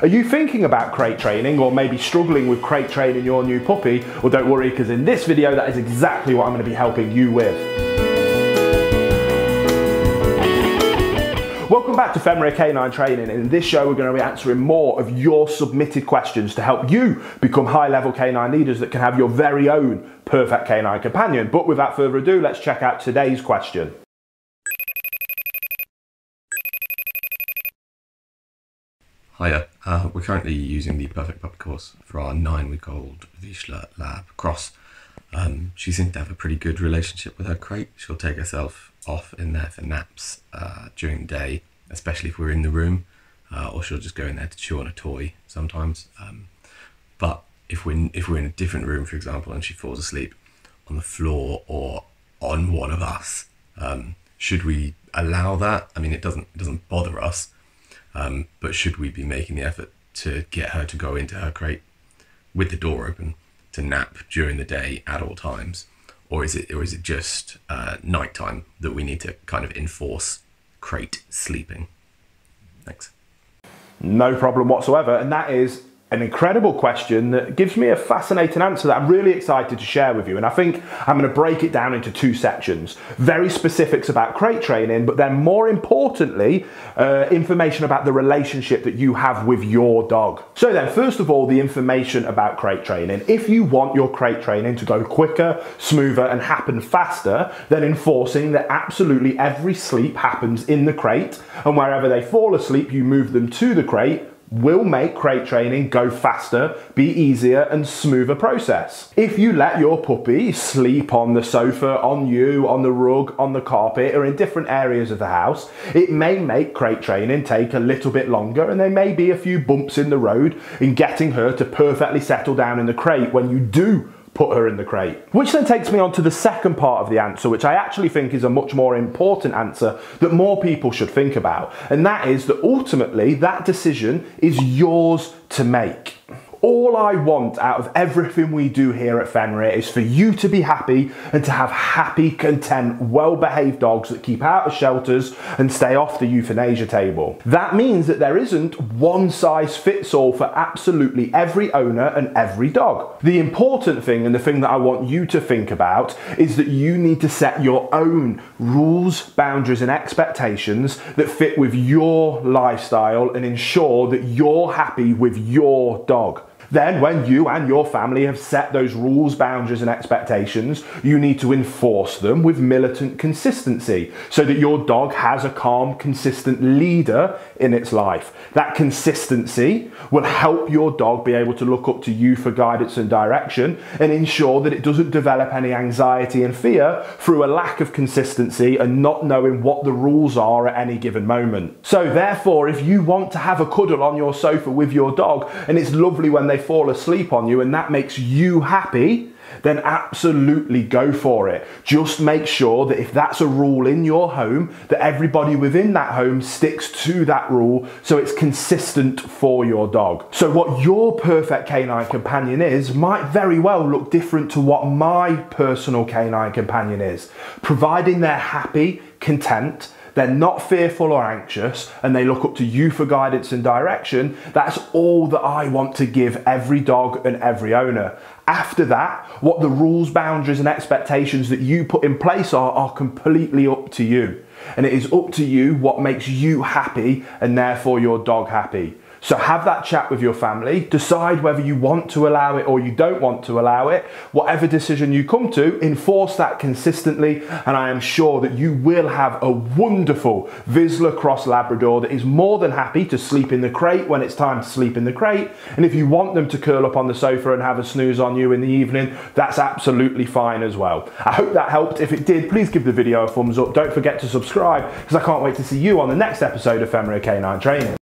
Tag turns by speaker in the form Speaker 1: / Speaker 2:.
Speaker 1: Are you thinking about crate training or maybe struggling with crate training your new puppy? Well don't worry because in this video that is exactly what I'm going to be helping you with. Welcome back to Fenrir Canine Training. And in this show, we're going to be answering more of your submitted questions to help you become high level canine leaders that can have your very own perfect canine companion. But without further ado, let's check out today's question.
Speaker 2: Hiya, uh, we're currently using the Perfect Puppy course for our nine week old Vizsla Lab Cross. Um, she seems to have a pretty good relationship with her crate. She'll take herself off in there for naps uh, during the day, especially if we're in the room, uh, or she'll just go in there to chew on a toy sometimes. Um, but if we're, if we're in a different room, for example, and she falls asleep on the floor or on one of us, um, should we allow that? I mean, it doesn't, it doesn't bother us um, but should we be making the effort to get her to go into her crate with the door open to nap during the day at all times, or is it or is it just uh, nighttime that we need to kind of enforce crate sleeping? Thanks.
Speaker 1: No problem whatsoever, and that is an incredible question that gives me a fascinating answer that I'm really excited to share with you. And I think I'm going to break it down into two sections. Very specifics about crate training, but then more importantly, uh, information about the relationship that you have with your dog. So then, first of all, the information about crate training. If you want your crate training to go quicker, smoother, and happen faster, then enforcing that absolutely every sleep happens in the crate, and wherever they fall asleep, you move them to the crate will make crate training go faster, be easier and smoother process. If you let your puppy sleep on the sofa, on you, on the rug, on the carpet or in different areas of the house, it may make crate training take a little bit longer and there may be a few bumps in the road in getting her to perfectly settle down in the crate when you do put her in the crate. Which then takes me on to the second part of the answer, which I actually think is a much more important answer that more people should think about. And that is that ultimately that decision is yours to make. All I want out of everything we do here at Fenrir is for you to be happy and to have happy, content, well-behaved dogs that keep out of shelters and stay off the euthanasia table. That means that there isn't one size fits all for absolutely every owner and every dog. The important thing and the thing that I want you to think about is that you need to set your own rules, boundaries and expectations that fit with your lifestyle and ensure that you're happy with your dog. Then, when you and your family have set those rules, boundaries, and expectations, you need to enforce them with militant consistency so that your dog has a calm, consistent leader in its life. That consistency will help your dog be able to look up to you for guidance and direction and ensure that it doesn't develop any anxiety and fear through a lack of consistency and not knowing what the rules are at any given moment. So, therefore, if you want to have a cuddle on your sofa with your dog and it's lovely when they fall asleep on you and that makes you happy, then absolutely go for it. Just make sure that if that's a rule in your home, that everybody within that home sticks to that rule so it's consistent for your dog. So, what your perfect canine companion is might very well look different to what my personal canine companion is, providing they're happy, content, they're not fearful or anxious, and they look up to you for guidance and direction, that's all that I want to give every dog and every owner. After that, what the rules, boundaries, and expectations that you put in place are, are completely up to you. And it is up to you what makes you happy and therefore your dog happy. So have that chat with your family, decide whether you want to allow it or you don't want to allow it. Whatever decision you come to, enforce that consistently, and I am sure that you will have a wonderful Vizsla Cross Labrador that is more than happy to sleep in the crate when it's time to sleep in the crate. And if you want them to curl up on the sofa and have a snooze on you in the evening, that's absolutely fine as well. I hope that helped. If it did, please give the video a thumbs up. Don't forget to subscribe because I can't wait to see you on the next episode of Fenrir Canine Training.